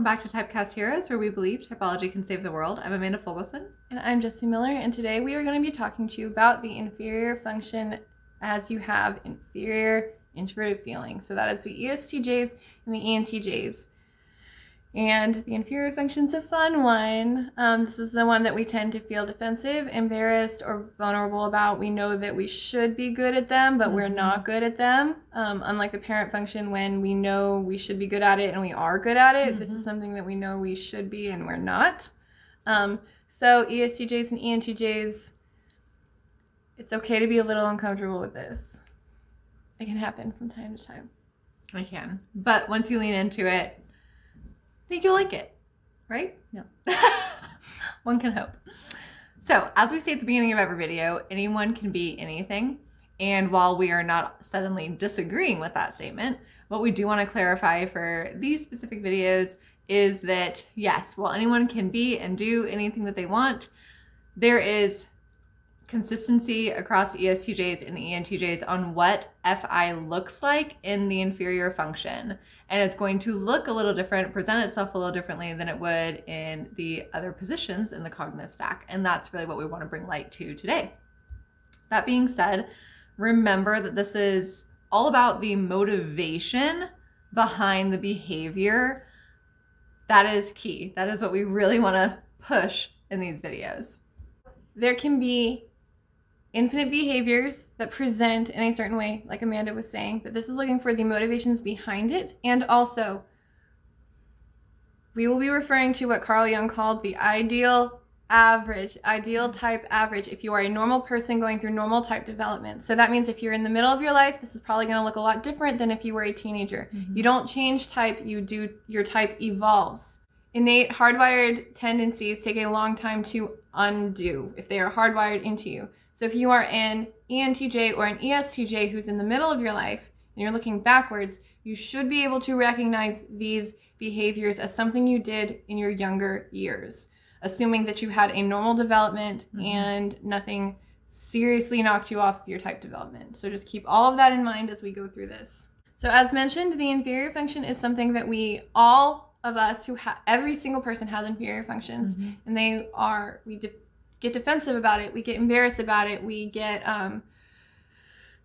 welcome back to Typecast Heroes, where we believe typology can save the world. I'm Amanda Fogelson. And I'm Jessie Miller, and today we are going to be talking to you about the inferior function as you have inferior introverted feeling. So that is the ESTJs and the ENTJs. And the inferior function's a fun one. Um, this is the one that we tend to feel defensive, embarrassed, or vulnerable about. We know that we should be good at them, but mm-hmm. we're not good at them. Um, unlike the parent function, when we know we should be good at it and we are good at it, mm-hmm. this is mm-hmm. something that we know we should be and we're not. Um, so ESTJs and ENTJs, it's okay to be a little uncomfortable with this. It can happen from time to time. I can. But once you lean into it, think you'll like it, right? No. One can hope. So, as we say at the beginning of every video, anyone can be anything. And while we are not suddenly disagreeing with that statement, what we do want to clarify for these specific videos is that yes, while anyone can be and do anything that they want, there is consistency across ESTJs and ENTJs on what FI looks like in the inferior function. And it's going to look a little different, present itself a little differently than it would in the other positions in the cognitive stack. And that's really what we want to bring light to today. That being said, remember that this is all about the motivation behind the behavior. That is key. That is what we really want to push in these videos. There can be infinite behaviors that present in a certain way, like Amanda was saying, but this is looking for the motivations behind it. And also, we will be referring to what Carl Jung called the ideal average, ideal type average, if you are a normal person going through normal type development. So that means if you're in the middle of your life, this is probably going to look a lot different than if you were a teenager. Mm-hmm. You don't change type, you do your type evolves. Innate hardwired tendencies take a long time to undo if they are hardwired into you. So if you are an ENTJ or an ESTJ who's in the middle of your life and you're looking backwards, you should be able to recognize these behaviors as something you did in your younger years, assuming that you had a normal development mm-hmm. and nothing seriously knocked you off your type development. So just keep all of that in mind as we go through this. So as mentioned, the inferior function is something that we all of us who have every single person has inferior functions mm-hmm. and they are we de- get defensive about it. We get embarrassed about it. We get um,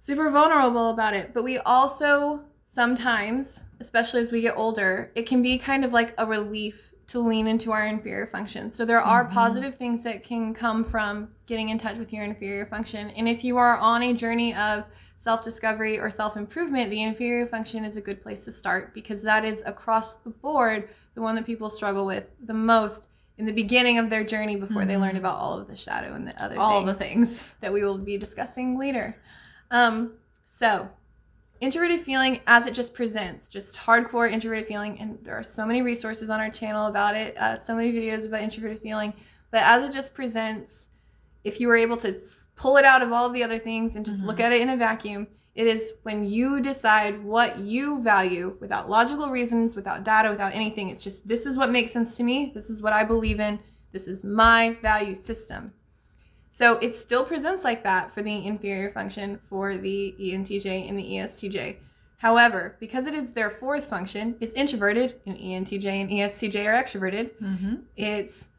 super vulnerable about it. But we also sometimes, especially as we get older, it can be kind of like a relief to lean into our inferior function. So there are mm-hmm. positive things that can come from getting in touch with your inferior function. And if you are on a journey of self discovery or self improvement, the inferior function is a good place to start because that is across the board the one that people struggle with the most in the beginning of their journey before mm-hmm. they learn about all of the shadow and the other all things the things that we will be discussing later. Um, so introverted feeling as it just presents, just hardcore introverted feeling, and there are so many resources on our channel about it, uh, so many videos about introverted feeling, but as it just presents, if you were able to pull it out of all of the other things and just mm-hmm. look at it in a vacuum, it is when you decide what you value without logical reasons, without data, without anything. It's just this is what makes sense to me. This is what I believe in. This is my value system. So it still presents like that for the inferior function for the ENTJ and the ESTJ. However, because it is their fourth function, it's introverted, and ENTJ and ESTJ are extroverted. Mm-hmm. It's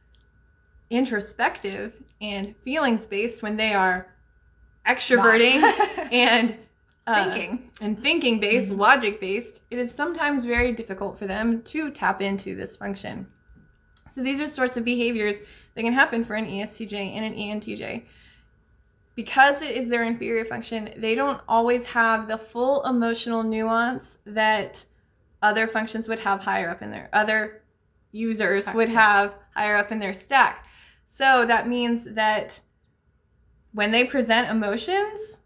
introspective and feelings based when they are extroverting and uh, thinking and thinking based, mm-hmm. logic based, it is sometimes very difficult for them to tap into this function. So these are sorts of behaviors that can happen for an ESTJ and an ENTJ. Because it is their inferior function, they don't always have the full emotional nuance that other functions would have higher up in their other users would have higher up in their stack. So that means that when they present emotions,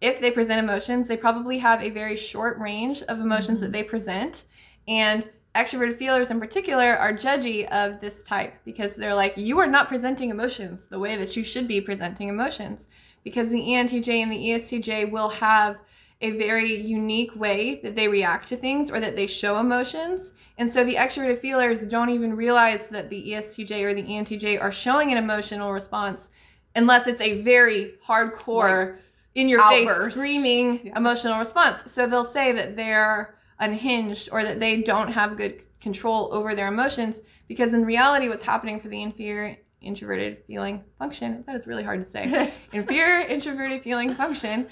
if they present emotions, they probably have a very short range of emotions mm-hmm. that they present. And extroverted feelers in particular are judgy of this type because they're like, you are not presenting emotions the way that you should be presenting emotions. Because the ENTJ and the ESTJ will have a very unique way that they react to things or that they show emotions. And so the extroverted feelers don't even realize that the ESTJ or the ENTJ are showing an emotional response unless it's a very hardcore. Like, in your Outburst. face screaming yeah. emotional response. So they'll say that they're unhinged or that they don't have good control over their emotions because in reality what's happening for the inferior introverted feeling function that is really hard to say inferior introverted feeling function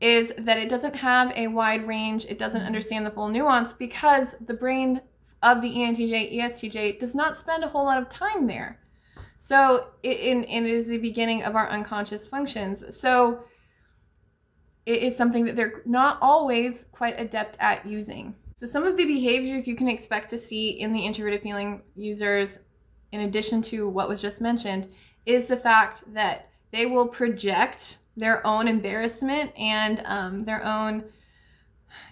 is that it doesn't have a wide range it doesn't mm-hmm. understand the full nuance because the brain of the ENTJ ESTJ does not spend a whole lot of time there so it, in, it is the beginning of our unconscious functions so it is something that they're not always quite adept at using so some of the behaviors you can expect to see in the introverted feeling users in addition to what was just mentioned, is the fact that they will project their own embarrassment and um, their own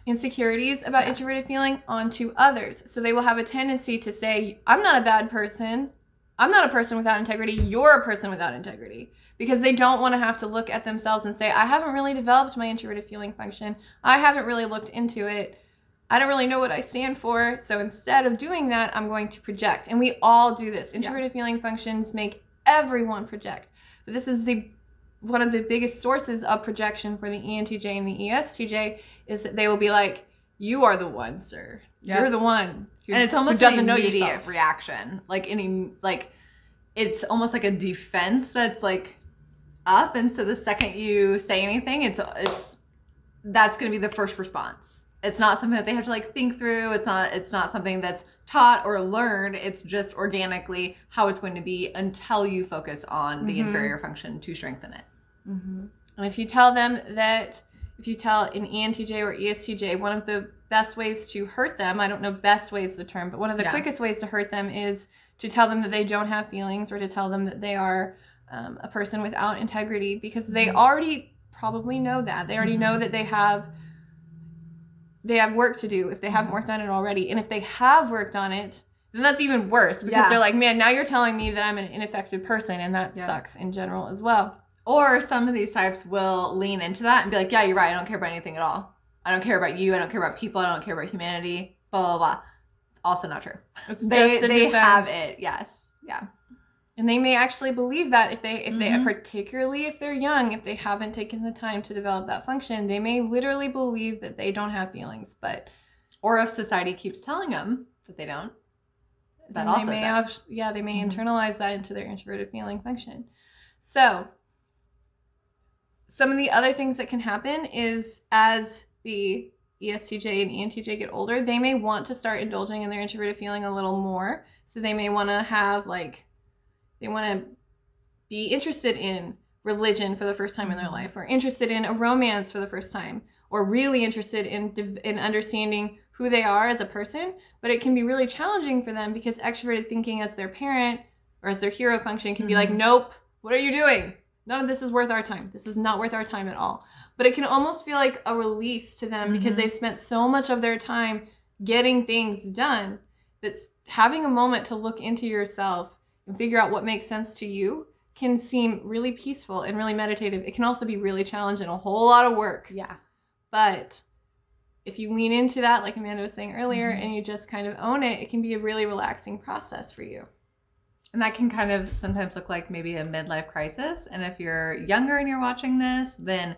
insecurities about introverted feeling onto others. So they will have a tendency to say, I'm not a bad person. I'm not a person without integrity. You're a person without integrity. Because they don't want to have to look at themselves and say, I haven't really developed my introverted feeling function. I haven't really looked into it. I don't really know what I stand for. So instead of doing that, I'm going to project. And we all do this. Introverted yeah. feeling functions make everyone project. But this is the one of the biggest sources of projection for the ENTJ and the ESTJ is that they will be like, "You are the one, sir. Yep. You're the one." Who, and it's almost doesn't an immediate know yourself. reaction, like any like it's almost like a defense that's like up, and so the second you say anything, it's it's that's going to be the first response it's not something that they have to like think through it's not it's not something that's taught or learned it's just organically how it's going to be until you focus on the mm-hmm. inferior function to strengthen it mm-hmm. and if you tell them that if you tell an entj or estj one of the best ways to hurt them i don't know best ways the term but one of the yeah. quickest ways to hurt them is to tell them that they don't have feelings or to tell them that they are um, a person without integrity because they mm-hmm. already probably know that they already know mm-hmm. that they have they have work to do if they haven't worked on it already. And if they have worked on it, then that's even worse because yeah. they're like, man, now you're telling me that I'm an ineffective person, and that yeah. sucks in general as well. Or some of these types will lean into that and be like, yeah, you're right. I don't care about anything at all. I don't care about you. I don't care about people. I don't care about humanity. Blah blah blah. Also not true. It's they they have it. Yes. Yeah and they may actually believe that if they if mm-hmm. they particularly if they're young if they haven't taken the time to develop that function they may literally believe that they don't have feelings but or if society keeps telling them that they don't that also they may have, yeah they may mm-hmm. internalize that into their introverted feeling function so some of the other things that can happen is as the ESTJ and ENTJ get older, they may want to start indulging in their introverted feeling a little more. So they may want to have like they want to be interested in religion for the first time in their mm-hmm. life, or interested in a romance for the first time, or really interested in in understanding who they are as a person. But it can be really challenging for them because extroverted thinking as their parent or as their hero function can mm-hmm. be like, mm-hmm. nope, what are you doing? None of this is worth our time. This is not worth our time at all. But it can almost feel like a release to them mm-hmm. because they've spent so much of their time getting things done that's having a moment to look into yourself and figure out what makes sense to you can seem really peaceful and really meditative. It can also be really challenging, a whole lot of work. Yeah. But if you lean into that, like Amanda was saying earlier, mm-hmm. and you just kind of own it, it can be a really relaxing process for you. And that can kind of sometimes look like maybe a midlife crisis. And if you're younger and you're watching this, then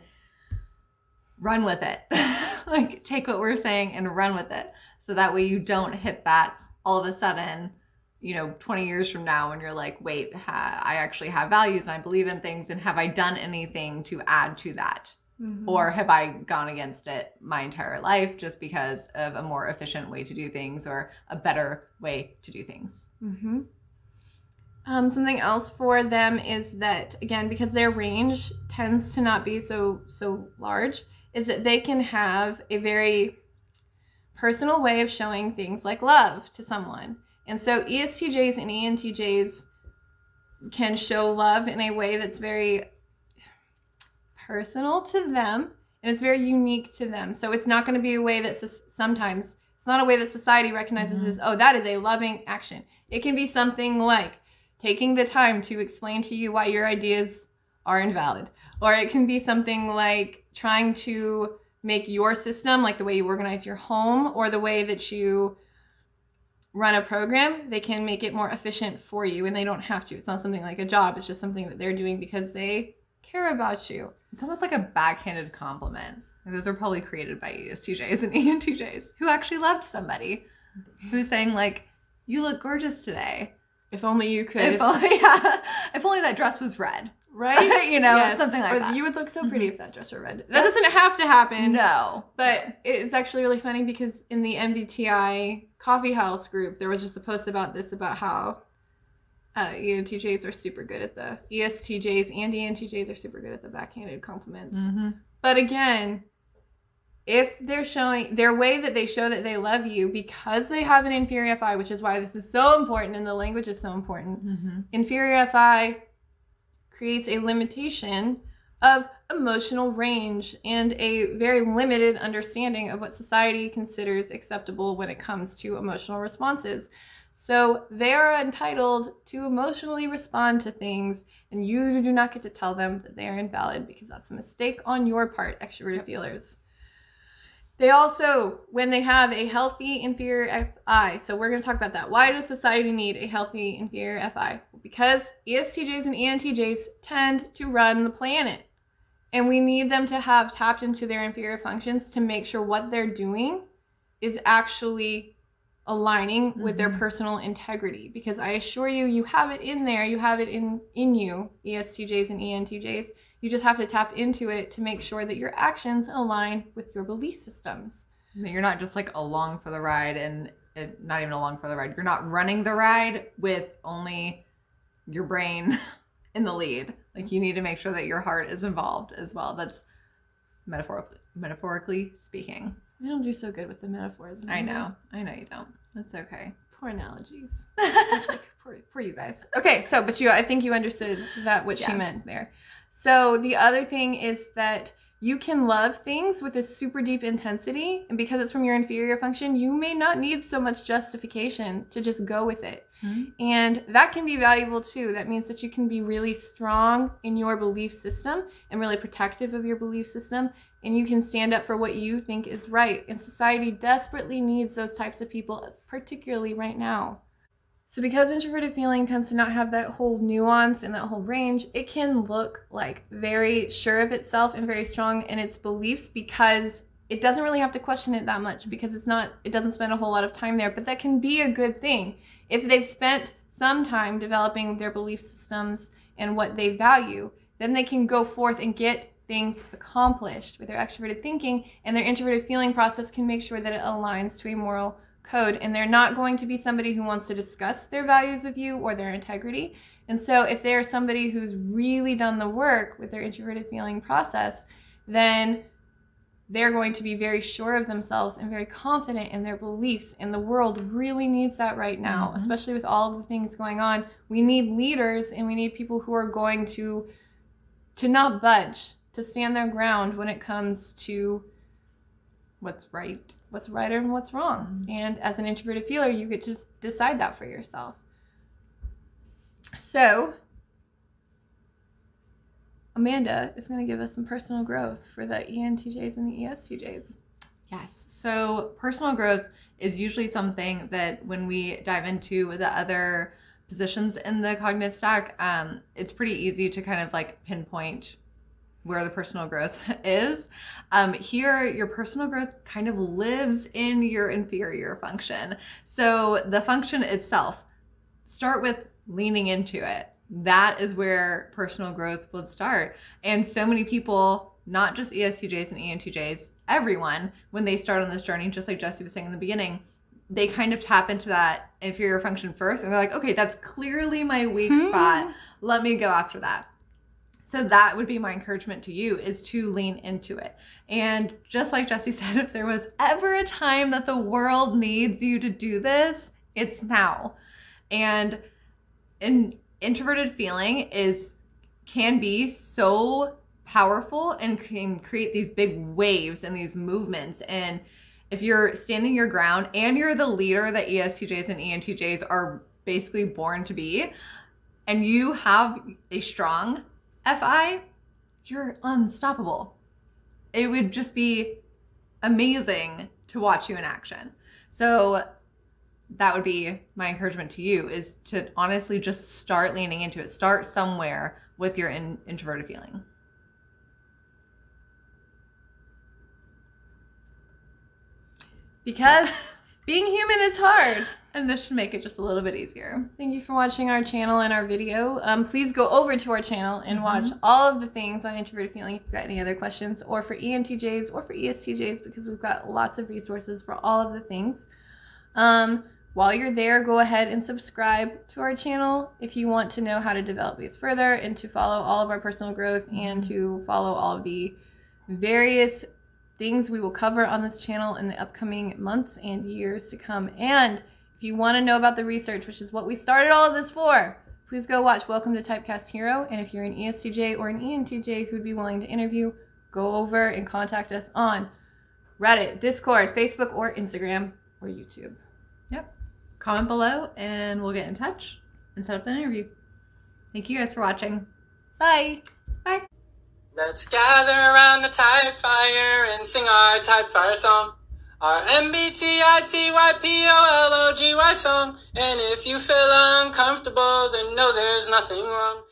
run with it. like take what we're saying and run with it. So that way you don't hit that all of a sudden you know 20 years from now and you're like wait ha- i actually have values and i believe in things and have i done anything to add to that mm-hmm. or have i gone against it my entire life just because of a more efficient way to do things or a better way to do things mm-hmm. um, something else for them is that again because their range tends to not be so so large is that they can have a very personal way of showing things like love to someone and so ESTJs and ENTJs can show love in a way that's very personal to them and it's very unique to them. So it's not going to be a way that sometimes it's not a way that society recognizes mm-hmm. as oh that is a loving action. It can be something like taking the time to explain to you why your ideas are invalid. Or it can be something like trying to make your system like the way you organize your home or the way that you run a program, they can make it more efficient for you and they don't have to. It's not something like a job, it's just something that they're doing because they care about you. It's almost like a backhanded compliment. Those are probably created by ESTJs and ENTJs who actually loved somebody who's saying like, "You look gorgeous today." If only you could. If only, yeah, if only that dress was red. Right? You know, something like or that. You would look so pretty Mhm. if that dress were red. That doesn't have to happen. No, But it's actually really funny because in the MBTI coffee house group, there was just a post about this about how uh, ENTJs are super good at the E ESTJs and ENTJs are super good at the backhanded compliments. Mhm. But again, if they're showing their way that they show that they love you because they have an inferior FI, which is why this is so important and the language is so important. Mhm. Inferior FI creates a limitation of emotional range and a very limited understanding of what society considers acceptable when it comes to emotional responses. So they are entitled to emotionally respond to things, and you do not get to tell them that they are invalid because that's a mistake on your part, extroverted feelers. They also, when they have a healthy inferior FI, so we're going to talk about that. Why does society need a healthy inferior FI? Because ESTJs and ENTJs tend to run the planet. And we need them to have tapped into their inferior functions to make sure what they're doing is actually aligning with their Mhm. personal integrity. Because I assure you, you have it in there, you have it in, in you, ESTJs and ENTJs. You just have to tap into it to make sure that your actions align with your belief systems. That You're not just like along for the ride and and not even along for the ride. You're not running the ride with only your brain in the lead. Like you need to make sure that your heart is involved as well. That's metaphorically metaphorically speaking. I don't do so good with the metaphors. I know. I know you don't. That's okay. Poor analogies. Like poor, poor you guys. Okay, so but you, I think you understood that what she meant there. So the other thing is that you can love things with a super deep intensity, and because it's from your inferior function, you may not need so much justification to just go with it. Mhm. And that can be valuable too. That means that you can be really strong in your belief system and really protective of your belief system. And you can stand up for what you think is right. And society desperately needs those types of people, particularly right now. So, because introverted feeling tends to not have that whole nuance and that whole range, it can look like very sure of itself and very strong in its beliefs because it doesn't really have to question it that much because it's not, it doesn't spend a whole lot of time there. But that can be a good thing if they've spent some time developing their belief systems and what they value, then they can go forth and get things accomplished with their extroverted thinking, and their introverted feeling process can make sure that it aligns to a moral code. And they're not going to be somebody who wants to discuss their values with you or their integrity. And so, if they're somebody who's really done the work with their introverted feeling process, then they're going to be very sure of themselves and very confident in their beliefs. And the world really needs that right now, Mhm. especially with all of the things going on. We need leaders and we need people who are going to to not budge, to stand their ground when it comes to What's right? what's right and what's wrong. Mhm. And as an introverted feeler, you get to s- decide that for yourself. So, Amanda is going to give us some personal growth for the ENTJs and the ESTJs. Yes. So personal growth is usually something that when we dive into the other positions in the cognitive stack, um, it's pretty easy to kind of like pinpoint where the personal growth is. Um, here, your personal growth kind of lives in your inferior function. So the function itself, start with leaning into it. That is where personal growth would start. And so many people, not just ESTJs and ENTJs, everyone, when they start on this journey, just like Jesse was saying in the beginning, they kind of tap into that inferior function first and they're like, okay, that's clearly my weak spot. Let me go after that. So that would be my encouragement to you is to lean into it. And just like Jesse said, if there was ever a time that the world needs you to do this, it's now. And an introverted feeling is can be so powerful and can create these big waves and these movements and if you're standing your ground and you're the leader that ESTJs and ENTJs are basically born to be, and you have a strong FI, you're unstoppable. It would just be amazing to watch you in action. So that would be my encouragement to you is to honestly just start leaning into it. Start somewhere with your in- introverted feeling. because being human is hard. And this should make it just a little bit easier. Thank you for watching our channel and our video. Um, please go over to our channel and watch Mhm. all of the things on introverted feeling if you've got any other questions, or for ENTJs or for ESTJs, because we've got lots of resources for all of the things. Um, while you're there, go ahead and subscribe to our channel if you want to know how to develop these further and to follow all of our personal growth and to follow all of the various things we will cover on this channel in the upcoming months and years to come. And if you want to know about the research, which is what we started all of this for, please go watch Welcome to Typecast Hero. And if you're an ESTJ or an ENTJ who'd be willing to interview, go over and contact us on Reddit, Discord, Facebook, or Instagram or YouTube. Yep. Comment below and we'll get in touch and set up an interview. Thank you guys for watching. Bye. Bye. Let's gather around the type fire and sing our type fire song. Our MBTITYPOLOGY song. And if you feel uncomfortable, then know there's nothing wrong.